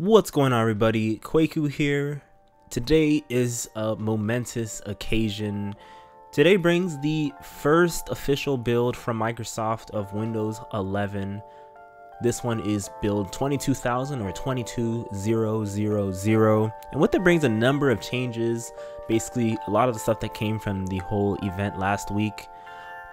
What's going on everybody? Kweku here. Today is a momentous occasion. Today brings the first official build from Microsoft of Windows 11. This one is build 22000 or 22000 and with that brings a number of changes, basically a lot of the stuff that came from the whole event last week.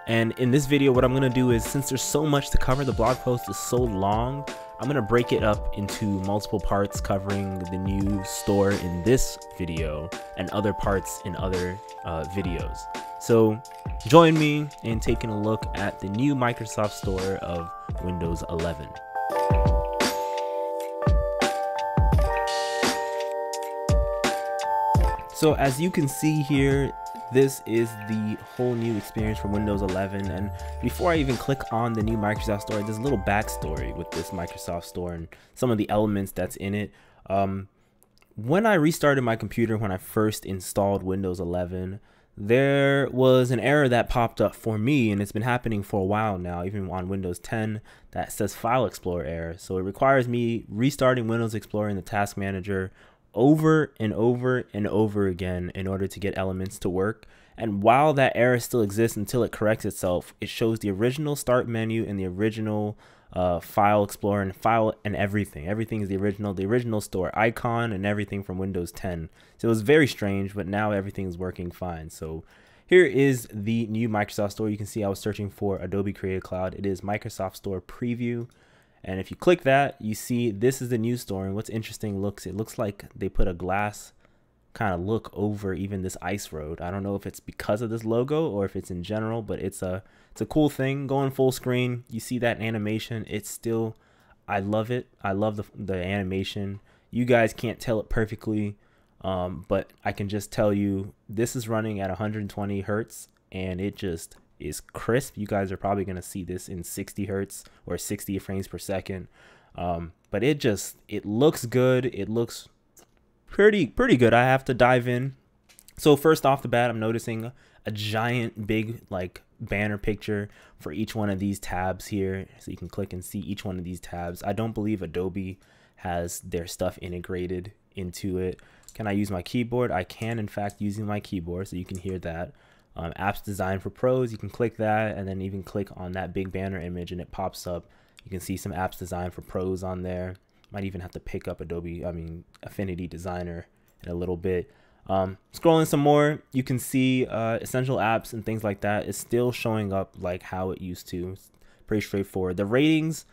And in this video, what I'm to do is, since there's so much to cover, the blog post is so long, I'm to break it up into multiple parts covering the new store in this video and other parts in other uh, videos. So join me in taking a look at the new Microsoft Store of Windows 11. So as you can see here, this is the whole new experience for Windows 11 and before I even click on the new Microsoft Store there's a little backstory with this Microsoft Store and some of the elements that's in it. Um, when I restarted my computer when I first installed Windows 11 there was an error that popped up for me and it's been happening for a while now even on Windows 10 that says file explorer error. So it requires me restarting Windows Explorer in the task manager over and over and over again in order to get elements to work. And while that error still exists until it corrects itself, it shows the original start menu and the original uh, file explorer and file and everything. Everything is the original, the original store icon and everything from Windows 10. So it was very strange, but now everything is working fine. So here is the new Microsoft Store. You can see I was searching for Adobe Creative Cloud. It is Microsoft Store Preview. And if you click that, you see this is the new store. And what's interesting looks, it looks like they put a glass kind of look over even this ice road. I don't know if it's because of this logo or if it's in general, but it's a it's a cool thing. Going full screen, you see that animation. It's still, I love it. I love the the animation. You guys can't tell it perfectly, um, but I can just tell you this is running at 120 hertz, and it just is crisp. You guys are probably going to see this in 60 hertz or 60 frames per second. Um, but it just it looks good. It looks pretty pretty good. I have to dive in. So first off the bat, I'm noticing a giant big like banner picture for each one of these tabs here. So you can click and see each one of these tabs. I don't believe Adobe has their stuff integrated into it. Can I use my keyboard? I can in fact using my keyboard so you can hear that um, apps designed for pros you can click that and then even click on that big banner image and it pops up. You can see some apps designed for pros on there. Might even have to pick up adobe i mean affinity designer in a little bit. Um, scrolling some more you can see uh, essential apps and things like that is still showing up like how it used to. It's pretty straightforward. The ratings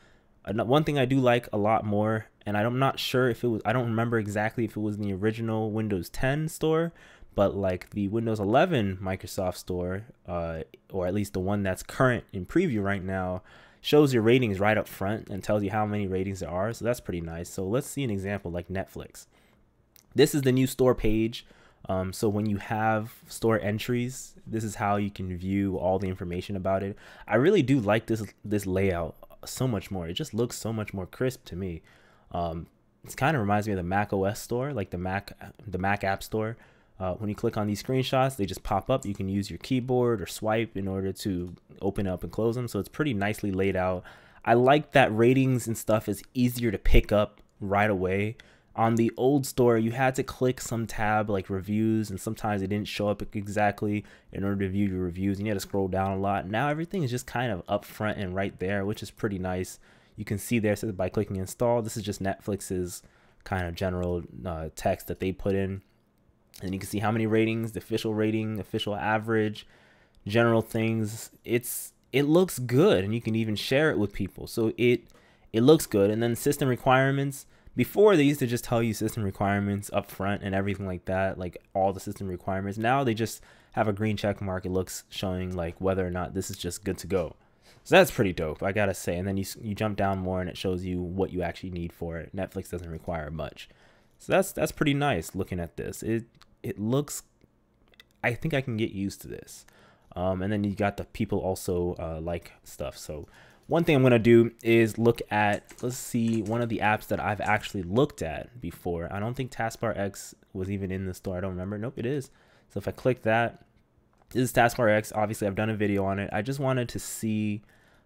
one thing i do like a lot more and i'm not sure if it was i don't remember exactly if it was in the original windows 10 store but like the Windows 11 Microsoft Store, uh, or at least the one that's current in preview right now, shows your ratings right up front and tells you how many ratings there are. So that's pretty nice. So let's see an example like Netflix. This is the new store page. Um, so when you have store entries, this is how you can view all the information about it. I really do like this this layout so much more. It just looks so much more crisp to me. Um, it kind of reminds me of the Mac OS store, like the Mac the Mac App Store. Uh, when you click on these screenshots, they just pop up. You can use your keyboard or swipe in order to open up and close them. So it's pretty nicely laid out. I like that ratings and stuff is easier to pick up right away. On the old store, you had to click some tab like reviews, and sometimes it didn't show up exactly in order to view your reviews, and you had to scroll down a lot. Now everything is just kind of up front and right there, which is pretty nice. You can see there says by clicking install. This is just Netflix's kind of general uh, text that they put in and you can see how many ratings, the official rating, official average, general things. It's it looks good and you can even share it with people. So it it looks good. And then system requirements. Before they used to just tell you system requirements up front and everything like that, like all the system requirements. Now they just have a green check mark. It looks showing like whether or not this is just good to go. So that's pretty dope, I gotta say. And then you you jump down more and it shows you what you actually need for it. Netflix doesn't require much. So that's that's pretty nice looking at this. It it looks I think I can get used to this. Um, and then you got the people also uh, like stuff. So one thing I'm gonna do is look at let's see one of the apps that I've actually looked at before. I don't think Taskbar X was even in the store. I don't remember. Nope, it is. So if I click that, this is Taskbar X. Obviously, I've done a video on it. I just wanted to see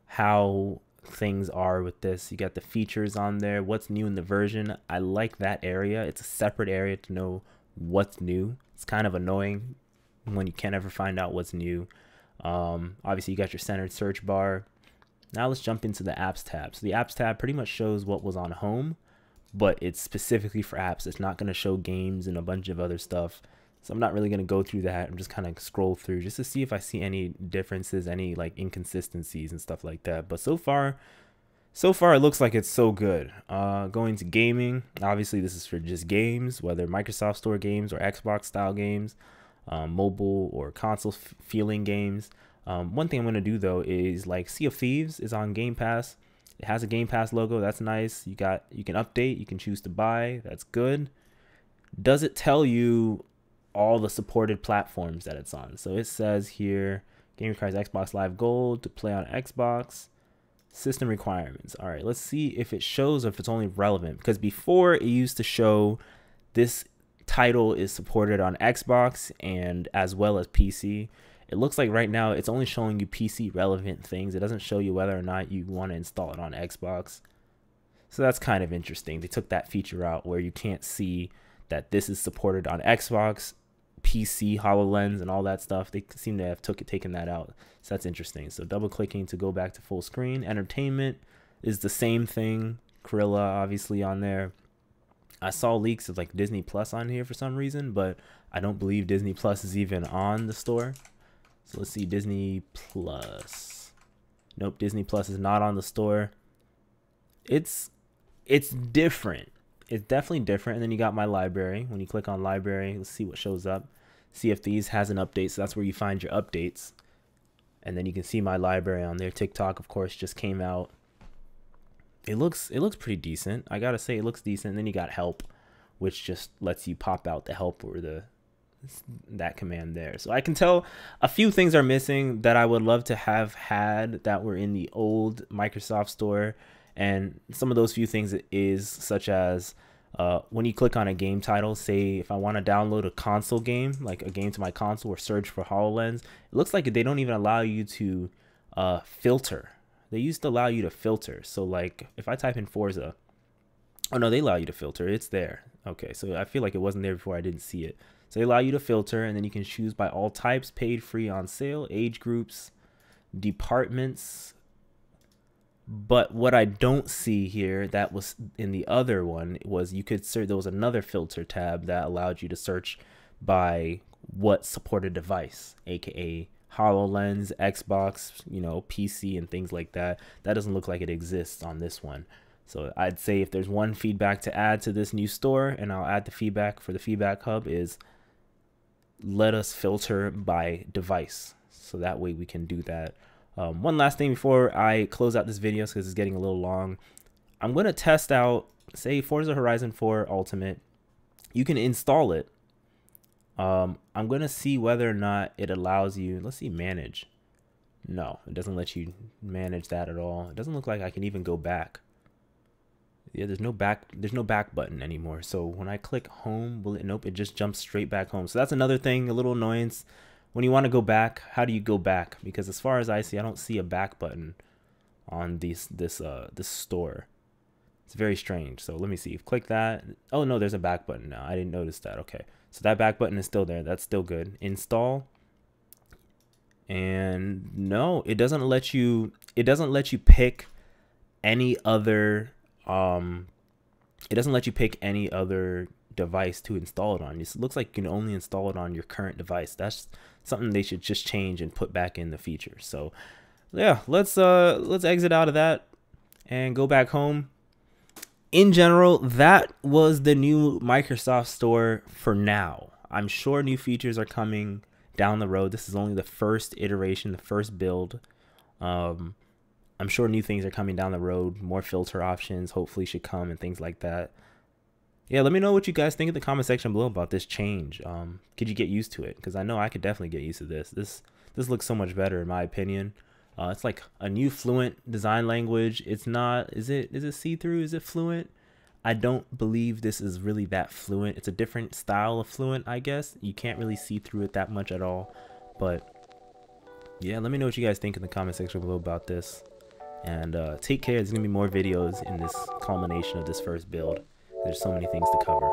how things are with this. You got the features on there, what's new in the version. I like that area. It's a separate area to know what's new. It's kind of annoying when you can't ever find out what's new. Um, obviously, you got your centered search bar. Now let's jump into the apps tab. So the apps tab pretty much shows what was on home, but it's specifically for apps. It's not going to show games and a bunch of other stuff. So I'm not really going to go through that. I'm just kind of scroll through just to see if I see any differences, any like inconsistencies and stuff like that. But so far, so far it looks like it's so good. Uh, going to gaming, obviously this is for just games, whether Microsoft Store games or Xbox style games, um, mobile or console feeling games. Um, one thing I'm going to do though is like Sea of Thieves is on Game Pass. It has a Game Pass logo. That's nice. You got you can update. You can choose to buy. That's good. Does it tell you all the supported platforms that it's on? So it says here, game requires Xbox Live Gold to play on Xbox. System requirements. All right, let's see if it shows if it's only relevant because before it used to show this title is supported on Xbox and as well as PC. It looks like right now it's only showing you PC relevant things. It doesn't show you whether or not you want to install it on Xbox. So that's kind of interesting. They took that feature out where you can't see that this is supported on Xbox, PC, HoloLens, and all that stuff. They seem to have took taken that out. So that's interesting. So double clicking to go back to full screen. Entertainment is the same thing. Cruella obviously on there. I saw leaks of like Disney Plus on here for some reason, but I don't believe Disney Plus is even on the store. So let's see Disney Plus. Nope, Disney Plus is not on the store. It's it's different. It's definitely different. And then you got my library. When you click on library, let's see what shows up. See if these has an update, so that's where you find your updates. And then you can see my library on there. TikTok, of course, just came out. It looks it looks pretty decent. I gotta say it looks decent. And then you got help, which just lets you pop out the help or the that command there. So I can tell a few things are missing that I would love to have had that were in the old Microsoft store. And some of those few things is such as uh, when you click on a game title, say if I want to download a console game, like a game to my console or search for HoloLens, it looks like they don't even allow you to uh, filter. They used to allow you to filter. So like if I type in Forza, oh no, they allow you to filter. It's there. Okay, so I feel like it wasn't there before I didn't see it. So they allow you to filter and then you can choose by all types, paid, free, on sale, age groups, departments. But what I don't see here that was in the other one was you could search, there was another filter tab that allowed you to search by what supported device, aka HoloLens, Xbox, you know, PC, and things like that. That doesn't look like it exists on this one. So I'd say if there's one feedback to add to this new store, and I'll add the feedback for the feedback hub, is let us filter by device. So that way we can do that. Um, one last thing before I close out this video because it's getting a little long. I'm going to test out, say, Forza Horizon 4 Ultimate. You can install it. Um, I'm going to see whether or not it allows you, let's see, manage. No, it doesn't let you manage that at all. It doesn't look like I can even go back yeah there's no back there's no back button anymore so when i click home will it nope it just jumps straight back home so that's another thing a little annoyance when you want to go back how do you go back? Because as far as i see i don't see a back button on this this uh this store. It's very strange. So let me see. Click that. Oh no there's a back button now. I didn't notice that. Okay. So that back button is still there. That's still good. Install. And no it doesn't let you it doesn't let you pick any other um, it doesn't let you pick any other device to install it on. It looks like you can only install it on your current device. That's something they should just change and put back in the feature. So yeah, let's uh let's exit out of that and go back home. In general, that was the new Microsoft Store for now. I'm sure new features are coming down the road. This is only the first iteration, the first build. Um, I'm sure new things are coming down the road. More filter options hopefully should come and things like that. Yeah, let me know what you guys think in the comment section below about this change. Um, could you get used to it? Because I know I could definitely get used to this. This this looks so much better in my opinion. Uh, it's like a new fluent design language. It's not. Is it? Is it see through? Is it fluent? I don't believe this is really that fluent. It's a different style of fluent, I guess. You can't really see through it that much at all. But yeah, let me know what you guys think in the comment section below about this. And uh, take care. There's gonna be more videos in this culmination of this first build. There's so many things to cover.